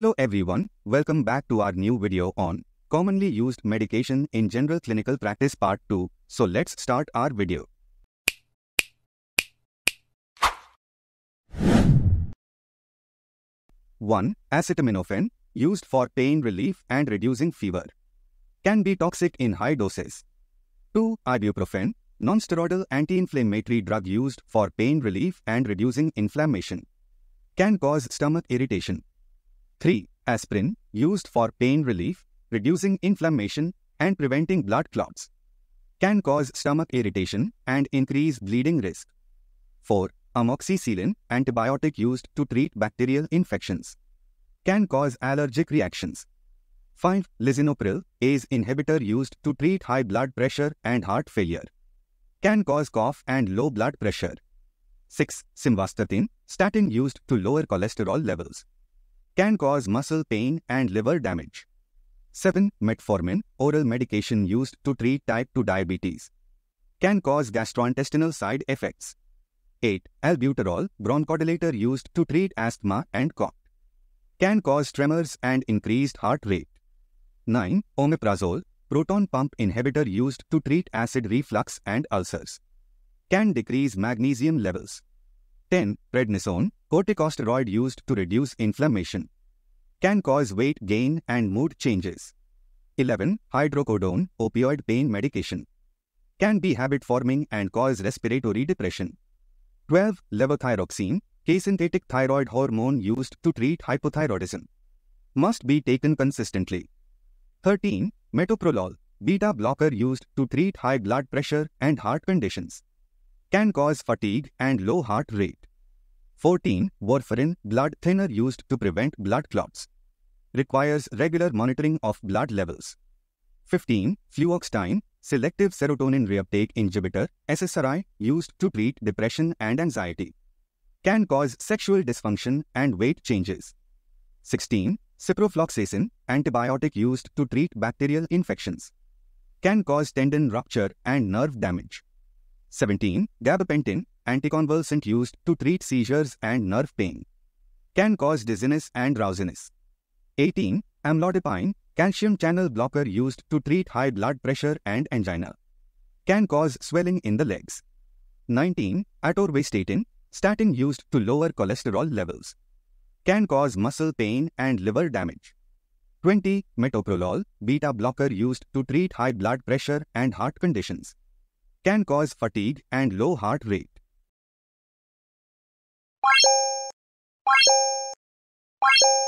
Hello everyone, welcome back to our new video on commonly used medication in general clinical practice part 2. So let's start our video. One, acetaminophen, used for pain relief and reducing fever, can be toxic in high doses. 2. Ibuprofen, non-steroidal anti-inflammatory drug used for pain relief and reducing inflammation, can cause stomach irritation. 3. Aspirin, used for pain relief, reducing inflammation, and preventing blood clots, can cause stomach irritation and increase bleeding risk. 4. Amoxicillin, antibiotic used to treat bacterial infections, can cause allergic reactions. 5. Lisinopril, ACE inhibitor used to treat high blood pressure and heart failure, can cause cough and low blood pressure. 6. Simvastatin, statin used to lower cholesterol levels can cause muscle pain and liver damage. 7. Metformin, oral medication used to treat type 2 diabetes, can cause gastrointestinal side effects. 8. Albuterol, bronchodilator used to treat asthma and cough, can cause tremors and increased heart rate. 9. Omeprazole, proton pump inhibitor used to treat acid reflux and ulcers, can decrease magnesium levels. 10. Prednisone, corticosteroid used to reduce inflammation, can cause weight gain and mood changes. 11. Hydrocodone, opioid pain medication, can be habit-forming and cause respiratory depression. 12. Levothyroxine, synthetic thyroid hormone used to treat hypothyroidism, must be taken consistently. 13. Metoprolol, beta blocker used to treat high blood pressure and heart conditions, can cause fatigue and low heart rate. 14. Warfarin, blood thinner used to prevent blood clots. Requires regular monitoring of blood levels. 15. Fluoxetine, selective serotonin reuptake inhibitor, SSRI, used to treat depression and anxiety. Can cause sexual dysfunction and weight changes. 16. Ciprofloxacin, antibiotic used to treat bacterial infections. Can cause tendon rupture and nerve damage. 17. Gabapentin, anticonvulsant used to treat seizures and nerve pain. Can cause dizziness and drowsiness. 18. Amlodipine, calcium channel blocker used to treat high blood pressure and angina. Can cause swelling in the legs. 19. Atorvastatin, statin used to lower cholesterol levels. Can cause muscle pain and liver damage. 20. Metoprolol, beta blocker used to treat high blood pressure and heart conditions. Can cause fatigue and low heart rate. Bye.